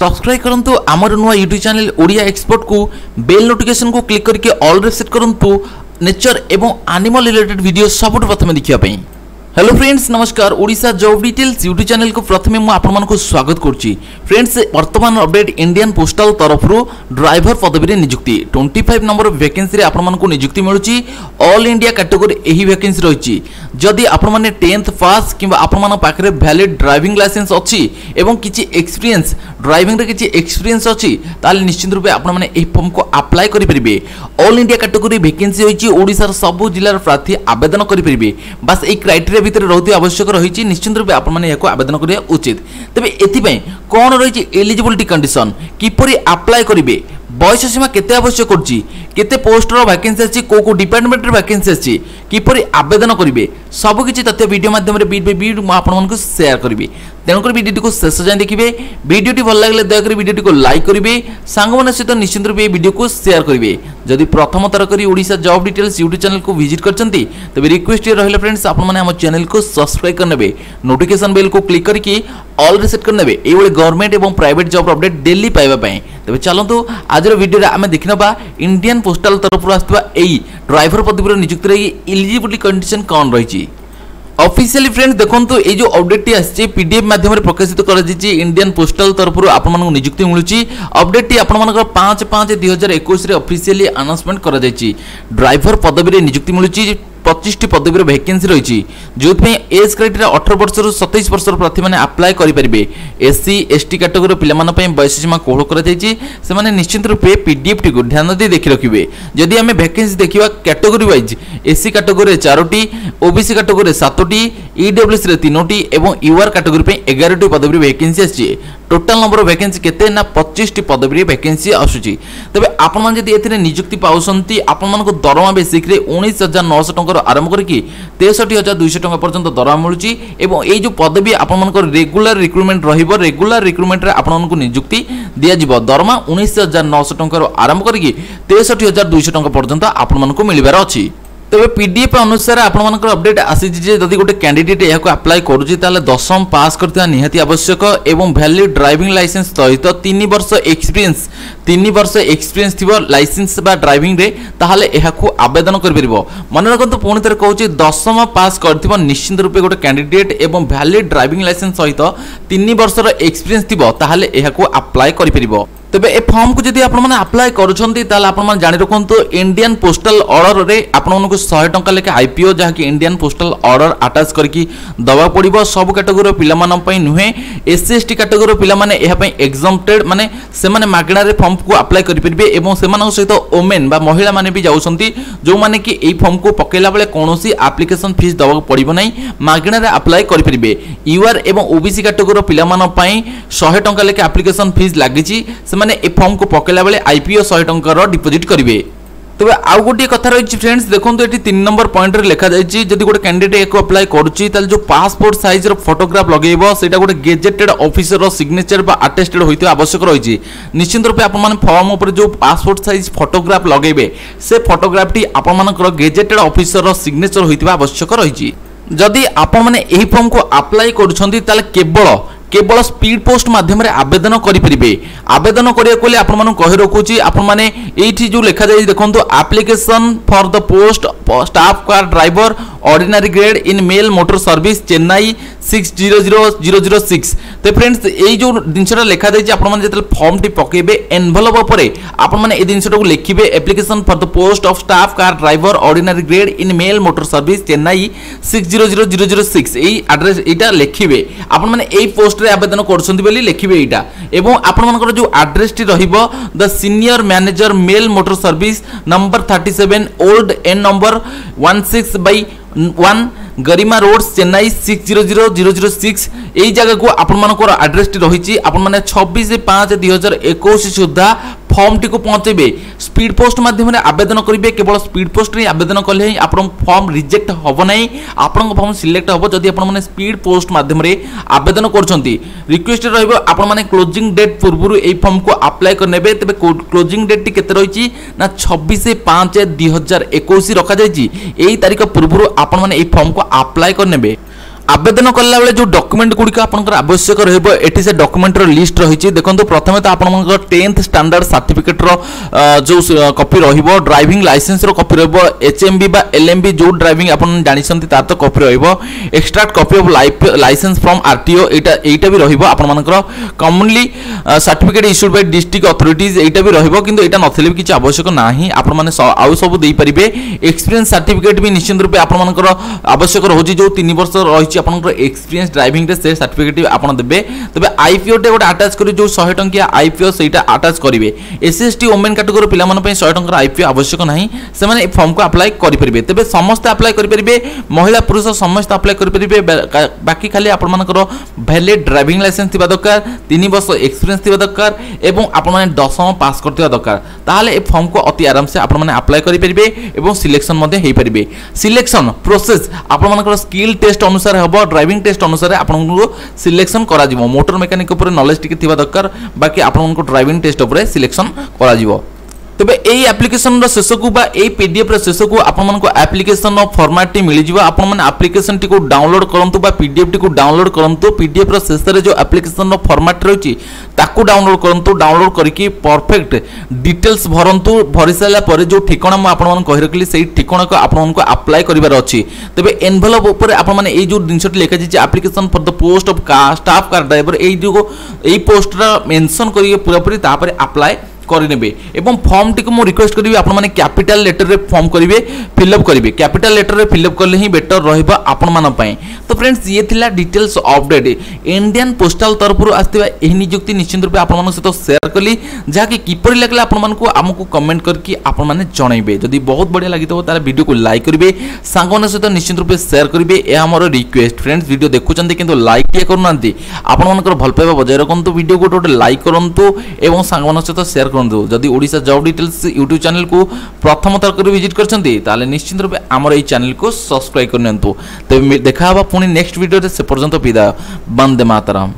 Subscribe करूँ आम नुआ यूट्यूब चैनल ओडिया एक्सपर्ट को बेल नोटिकेसन को क्लिक करके ऑल सेट करूँ नेचर और आनिमल रिलेटेड भिड सब प्रथम देखापी হ্যালো ফ্রেন্ডস নমস্কার। ওড়িশা জব ডিটেলস ইউট্যুব চ্যানেলকে প্রথমে মু আপনার স্বাগত করছি। ফ্রেন্ডস বর্তমান অপডেট ইন্ডিয়ান পোস্টাল তরফর ড্রাইভর পদবীরে নিযুক্তি টোয়েন্টি ফাইভ নম্বর ভ্যাকেন্সি আপনার নিযুক্তি মিলুচি অল ইন্ডিয়া ক্যাটেগোরি এই ভ্যাকেন্সি রয়েছে যদি আপনার টেন্থ পাস কিংবা আপনার পাখে ভ্যালিড ড্রাইভিং লাইসেন্স অছি এবং কিছু এক্সপিরিয়েন্স ড্রাইভিংরে কিছু এক্সপিরিয়েন্স অছি তাহলে নিশ্চিত রূপে আপনার এই ফর্মকে আপ্লাই করে পারিবে অল ইন্ডিয়া ক্যাটেগোরি ভ্যাকেন্সি রয়েছে ওড়িশার সবু জেলার প্রার্থী আবেদন করে পারিবে বাস এই ক্রাইটেরিয়া ভিতরে রয়েছে আবশ্যক রয়েছে নিশ্চিত রূপে আপনার এখন আবেদন করা উচিত। তবে এথিপাই কোণ রয়েছে এলিজিবিলিটি কন্ডিশন কিপরি আপ্লাই করবে? বয়স সীমা কেতে আবশ্যক করছি? কেতে পোস্টর ভ্যাকেন্সি আছে কেউ কেউ ডিপার্টমেন্টের ভ্যাকেন্সি আছে কিপরি আবেদন করবে সবুকিছি তথ্য ভিডিও মাধ্যমে বিট বাই বিট আপনার সেয়ার করবি তেমকরি ভিডিওটি শেষ যায় দেখবে ভিডিওটি ভাল লাগলে দয়াকরি ভিডিওটি লাইক করবে সাংগ সহ নিশ্চিন্ত রূপে এই ভিডিওকে সেয়ার করবে যদি প্রথম থর করে ওড়শা জব ডিটেলস ইউট্যুব চ্যানেলকে ভিজিট করছেন তবে রিকোয়েস্ট রহলে ফ্রেন্ডস আপনার আমার চ্যানেলকে সবসক্রাইব করে নেবে নোটিফিকেশন বেল কু ক্লিক করি অল সেট করে নেবে এইভাবে গভর্নমেন্ট এবং প্রাইভেট জব অপডেট ডেলি পাইবা তবে চলতু আজর ভিডিওরে আমি দেখি নেবা ইন্ডিয়ান পোস্টাল তরফর আসা এই ড্রাইভর পদবীর নিযুক্তি ইল ইলিজিবিলিটি কন্ডিশন কম রয়েছে? অফিসিয়ালি ফ্রেন্ডস দেখুন এই যে অপডেটটি আসছে পিডিএফ মাধ্যমে প্রকাশিত করা যাইছে ইন্ডিয়ান পোস্টাল তরফর আপনার নিযুক্তি মিলুছি অপডেটটি আপনার পাঁচ পাঁচ দুই হাজার একুশে অফিসিয়ালি আনাউন্সমেন্ট করা যাইছে ড্রাইভর পদবীরে নিযুক্তি মিলুছি পঁচিশটি পদবীর ভ্যাকেন্সি রয়েছে যেপাই এজ ক্যাটেগরি অঠর বর্ষর সতেইশ বর্ষর প্রার্থী মানে আপ্লাই করে এসসি এসটি ক্যাটেগরি পিলামানপাই বয়স সীমা কোহল করা সেমানে নিশ্চিত রূপে পিডিএফটি ধ্যান দিয়ে দেখি রাখবে যদি আমি ভ্যাকেন্সি দেখিবা ক্যাটেগরি ওয়াইজ এসসি ক্যাটেগরি চারোটি ওবিসি ক্যাটেগরি সাতটি ইডব্লুসি তিনোটি এবং ইউআর ক্যাটেগরি এগারোটি পদবী ভ্যাকেন্সি আসছে টোটাল নম্বর ভ্যাকেন্সি কেতে না পঁচিশটি পদবী ভ্যাকেন্সি আসুচি তবে আপনার যদি এতে নিযুক্তি পাচ্ছেন আপনার দরমা বেসিক্রে উনিশ হাজার নশো টাকার ଟଙ୍କାରୁ ଆରମ୍ଭ କରିକି ତେଷଠି ହଜାର ଦୁଇଶହ ଟଙ୍କା ପର୍ଯ୍ୟନ୍ତ ଦରମା ମିଳୁଛି ଏବଂ ଏଇ ଯେଉଁ ପଦବୀ ଆପଣମାନଙ୍କର ରେଗୁଲାର ରିକ୍ରୁଟମେଣ୍ଟ ରହିବ ରେଗୁଲାର ରିକ୍ରୁଟମେଣ୍ଟରେ ଆପଣମାନଙ୍କୁ ନିଯୁକ୍ତି ଦିଆଯିବ। ଦରମା ଉଣେଇଶ ହଜାର ନଅଶହ ଟଙ୍କାରୁ ଆରମ୍ଭ କରିକି ତେଷଠି ହଜାର ଦୁଇଶହ ଟଙ୍କା ପର୍ଯ୍ୟନ୍ତ ଆପଣମାନଙ୍କୁ ମିଳିବାର ଅଛି। তবে পিডিএফ অনুসারে আপনার অপডেট আসিছে যে যদি গোটে ক্যান্ডিডেট এখন আপ্লাই করুଛି তাহলে দশম পাস করতে নিহতি আবশ্যক এবং ভ্যালিড ড্রাইভিং লাইসেন্স সহিত তিন বর্ষ এক্সপিরিয়েন্স তিন বর্ষ এক্সপিরিয়েন্স থিব লাইসেন্স বা ড্রাইভিংরে তাহলে এখন আবেদন করে মনে রাখতু পুঁ কৌছি দশম পাস করথিব নিশ্চিত রূপে গোটে ক্যান্ডিডেট এবং ভ্যালিড ড্রাইভিং লাইসেন্স সহিত তিন বর্ষর এক্সপিরিয়েন্স থিব তাহলে এখন আপ্লাই করে ତେବେ ଏ ଫର୍ମକୁ ଯଦି ଆପଣମାନେ ଆପ୍ଲାଏ କରୁଛନ୍ତି ତାହେଲେ ଆପଣମାନେ ଜାଣି ରଖନ୍ତୁ ଇଣ୍ଡିଆନ୍ ପୋଷ୍ଟାଲ ଅର୍ଡ଼ରରେ ଆପଣମାନଙ୍କୁ ଶହେ ଟଙ୍କା ଲେଖା ଆଇପିଓ ଯାହାକି ଇଣ୍ଡିଆନ୍ ପୋଷ୍ଟାଲ ଅର୍ଡ଼ର ଆଟାଚ୍ କରିକି ଦେବାକୁ ପଡ଼ିବ। ସବୁ କାଟେଗୋରୀର ପିଲାମାନଙ୍କ ପାଇଁ ନୁହେଁ ଏସ୍ସି ଏସ୍ ଟି କାଟେଗୋରୀର ପିଲାମାନେ ଏହା ପାଇଁ ଏକ୍ସମ୍ପଟେଡ୍ ମାନେ ସେମାନେ ମାଗଣାରେ ଫର୍ମକୁ ଆପ୍ଲାଏ କରିପାରିବେ ଏବଂ ସେମାନଙ୍କ ସହିତ ଓମେନ୍ ବା ମହିଳାମାନେ ବି ଯାଉଛନ୍ତି ଯେଉଁମାନେ କି ଏହି ଫର୍ମକୁ ପକାଇଲା ବେଳେ କୌଣସି ଆପ୍ଲିକେସନ୍ ଫିସ୍ ଦେବାକୁ ପଡ଼ିବ ନାହିଁ ମାଗଣାରେ ଆପ୍ଲାଏ କରିପାରିବେ। ୟୁଆର୍ ଏବଂ ଓବିସି କାଟେଗୋରୀର ପିଲାମାନଙ୍କ ପାଇଁ ଶହେ ଟଙ୍କା ଲେଖା ଆପ୍ଲିକେସନ୍ ଫିସ୍ ଲାଗିଛି। ସେମାନେ ଏ ଫର୍ମକୁ ପକାଇଲା ବେଳେ ଆଇପିଓ ଶହେ ଟଙ୍କାର ଡିପୋଜିଟ୍ କରିବେ তবে আউ গোটিয়ে কথা রয়েছে ফ্রেন্ডস দেখুন এটি তিন নম্বর পয়েন্টরে লেখা যাই যদি গোটে ক্যান্ডিডেট একু আপ্লাই করছি তাহলে যে পাসপোর্ট সাইজর ফটোগ্রাফ লগাইব সেটা গোটে গেজেটেড অফিসর সিগনেচর বা আটেস্টেড হইতে আবশ্যক রয়েছে নিশ্চিত রূপে আপনার ফর্ম উপরে যে পাসপোর্ট সাইজ ফটোগ্রাফ লগাইবে সে ফটোগ্রাফটি আপনার গেজেটেড অফিসর সিগনেচর হইতে আবশ্যক রয়েছে যদি আপনার এই ফর্মকে আপ্লাই করছেন তাহলে কেবল কেবল স্পিড পোস্ট মাধ্যমে আবেদন করে আবেদন করা গেলে আপনার কহি রখুছি আপনার এইটি যে লেখা যাই দেখুন application for the post staff car driver ordinary grade in mail motor service Chennai six zero zero zero zero six तो फ्रेंड्स यही जो जिनटा लिखाई आपने जो फर्म टी पकेबे एनभलप पर आपने जिनटा को लिखे application for the post of staff car driver ordinary grade in mail motor service Chennai six zero zero zero zero six यही आड्रेस यहाँ लिखे आपने यही पोस्टर आवेदन करेंगे लिखे यहाँ एवं जो address the senior manager mail motor service number thirty seven old and number one six by one Greams road Chennai six zero zero zero zero six এই জায়গাকে আপনার আড্রেসটি রয়েছে আপনার ছবিশ পাঁচ দুই হাজার একুশ সুদ্ধা ফর্মটিকে পৌঁছাইবে স্পিড পোস্ট মাধ্যমে আবেদন করবে কেবল স্পিড পোস্টরে আবেদন কলে হি আপনার ফর্ম রিজেক্ট হব না আপনার ফর্ম সিলেক্ট হব যদি আপনার স্পিড পোস্ট মাধ্যমে আবেদন করছেন রিকোয়েস্ট রহব আপনার ক্লোজিং ডেট পূর্বর এই ফর্মকে আপ্লাই করে নেবে তবে ক্লোজিং ডেটটি কেতে রয়েছে না ছবিশ পাঁচ দুই হাজার একুশ রখা যাই এই তারিখ পূর্বর আপনার এই ফর্মকে আপ্লাই করে নেবে আবেদন কলাবেলে যে ডকুমেন্ট গুড়ি আপনার আবশ্যক রহব এটি সে ডকুমেন্টর লিষ্ট রয়েছে দেখুন প্রথমে তো আপনার টেন্থ স্ট্যান্ডার্ড সার্টিফিকেটর যে কপি রহব ড্রাইভিং লাইসেন্সর কপি রহব এচ এম বি বা এল এম বি যে ড্রাইভিং আপনার জাঁচান তার তো copy রহব extract copy of license from RTO এইটা এইটা বি রহব আপনার commonly certificate issued by district authorities এইটা বি রহব কিন্তু এটা নথিলে বি কিছু আবশ্যক না আপনার আউ সব দিয়ে পারে এক্সপিরিয়েন্স সার্টিফিকেট বি নিশ্চিন্ত রূপে আপনার আবশ্যক রয়েছে যে তিন বর্ষ রয়েছে আপনার এক্সপিরিয়েন্স ড্রাইভিংরে সে সার্টিফিকেট আপনার দেবে তবে আইপিওটে গোটে আটাচ করি যে শহে টঙ্কিয়া আইপিও সেইটা আটাচ করবে এসসি এসটি ওমেন ক্যাটেগোরি পিলামানপাই শহে টঙ্কার আইপিও আবশ্যক না সেমানে এই ফর্মকে আপ্লাই করিপারে তবে সমস্তে আপ্লাই করিপারে মহিলা পুরুষ সমস্তে আপ্লাই করিপারে বাকি খালি আপনার ভ্যালিড ড্রাইভিং লাইসেন্স থাকা দরকার তিন বর্ষ এক্সপিরিয়েন্স থাকা দরকার এবং আপনার দশম পাস করতে দরকার তাহলে এই ফর্মকে অতি আরামসে আপনার আপ্লাই করিপারে এবং সিলেকশন হয়ে পারে সিলেকশন প্রোসেস আপনার স্কিল টেস্ট অনুসারে হব ହେବ ଡ୍ରାଇଭିଂ ଟେଷ୍ଟ ଅନୁସାରେ ଆପଣଙ୍କୁ ସିଲେକ୍ସନ୍ କରାଯିବ ମୋଟର ମେକାନିକ୍ ଉପରେ ନଲେଜ୍ ଟିକେ ଥିବା ଦରକାର ବାକି ଆପଣଙ୍କୁ ଡ୍ରାଇଭିଂ ଟେଷ୍ଟ ଉପରେ ସିଲେକ୍ସନ୍ କରାଯିବ ତେବେ ଏଇ ଆପ୍ଲିକେସନର ଶେଷକୁ ବା ଏଇ ପିଡିଏଫ୍ର ଶେଷକୁ ଆପଣମାନଙ୍କୁ ଆପ୍ଲିକେସନର ଫର୍ମାଟ୍ଟି ମିଳିଯିବ। ଆପଣମାନେ ଆପ୍ଲିକେସନଟିକୁ ଡାଉନଲୋଡ୍ କରନ୍ତୁ ବା ପିଡିଏଫ୍ଟିକୁ ଡାଉନଲୋଡ୍ କରନ୍ତୁ। ପିଡିଏଫ୍ର ଶେଷରେ ଯେଉଁ ଆପ୍ଲିକେସନର ଫର୍ମାଟ୍ ରହିଛି ତାକୁ ଡାଉନଲୋଡ୍ କରନ୍ତୁ। ଡାଉନଲୋଡ୍ କରିକି ପରଫେକ୍ଟ ଡିଟେଲ୍ସ ଭରନ୍ତୁ। ଭରି ସାରିଲା ପରେ ଯେଉଁ ଠିକଣା ମୁଁ ଆପଣମାନଙ୍କୁ କହି ରଖିଲି ସେଇ ଠିକଣାକୁ ଆପଣଙ୍କୁ ଆପ୍ଲାଏ କରିବାର ଅଛି। ତେବେ ଏନଭଲପ ଉପରେ ଆପଣମାନେ ଏଇ ଯେଉଁ ଜିନିଷଟି ଲେଖାଯାଇଛି application for the post of staff car driver ଏଇ ଯେଉଁ ଏଇ ପୋଷ୍ଟର ମେନସନ୍ କରିବେ ପୁରାପୁରି ତାପରେ ଆପ୍ଲାଏ କରିନେବେ ଏବଂ ଫର୍ମଟିକୁ ମୁଁ ରିକ୍ୱେଷ୍ଟ କରିବି ଆପଣମାନେ କ୍ୟାପିଟାଲ ଲେଟରରେ ଫର୍ମ କରିବେ ଫିଲ୍ଅପ୍ କରିବେ କ୍ୟାପିଟାଲ ଲେଟରରେ ଫିଲ୍ଅପ୍ କଲେ ହିଁ ବେଟର ରହିବ ଆପଣମାନଙ୍କ ପାଇଁ ତ ଫ୍ରେଣ୍ଡସ୍ ଇଏ ଥିଲା ଡିଟେଲ୍ସ ଅପଡେଟ୍ ଇଣ୍ଡିଆନ୍ ପୋଷ୍ଟାଲ ତରଫରୁ ଆସିଥିବା ଏହି ନିଯୁକ୍ତି ନିଶ୍ଚିତ ରୂପେ ଆପଣମାନଙ୍କ ସହିତ ସେୟାର କଲି ଯାହାକି କିପରି ଲାଗିଲା ଆପଣମାନଙ୍କୁ ଆମକୁ କମେଣ୍ଟ କରିକି ଆପଣମାନେ ଜଣାଇବେ ଯଦି ବହୁତ ବଢ଼ିଆ ଲାଗିଥିବ ତାହେଲେ ଭିଡ଼ିଓକୁ ଲାଇକ୍ କରିବେ ସାଙ୍ଗମାନଙ୍କ ସହିତ ନିଶ୍ଚିତ ରୂପେ ସେୟାର କରିବେ ଏହା ଆମର ରିକ୍ୱେଷ୍ଟ ଫ୍ରେଣ୍ଡସ୍ ଭିଡ଼ିଓ ଦେଖୁଛନ୍ତି କିନ୍ତୁ ଲାଇକ୍ କିଏ କରୁନାହାନ୍ତି ଆପଣମାନଙ୍କର ଭଲ ପାଇବା ବଜାୟ ରଖନ୍ତୁ ଭିଡ଼ିଓ ଗୋଟେ ଗୋଟେ ଲାଇକ୍ କରନ୍ତୁ ଏବଂ ସାଙ୍ଗମାନଙ୍କ ସହିତ ସେୟାର କରନ୍ତୁ କରନ୍ତୁ। ଯଦି ଓଡ଼ିଶା ଜବ୍ ଡିଟେଲ୍ସ ୟୁଟ୍ୟୁବ୍ ଚ୍ୟାନେଲକୁ ପ୍ରଥମ ଥର କରି ଭିଜିଟ୍ କରିଛନ୍ତି ତାହେଲେ ନିଶ୍ଚିତ ରୂପେ ଆମର ଏହି ଚ୍ୟାନେଲକୁ ସବସ୍କ୍ରାଇବ୍ କରିନିଅନ୍ତୁ ତେବେ ଦେଖା ହେବା ପୁଣି ନେକ୍ସଟ ଭିଡ଼ିଓରେ ସେ ପର୍ଯ୍ୟନ୍ତ ବିଦାୟ। ବନ୍ଦେ ମାତରମ୍।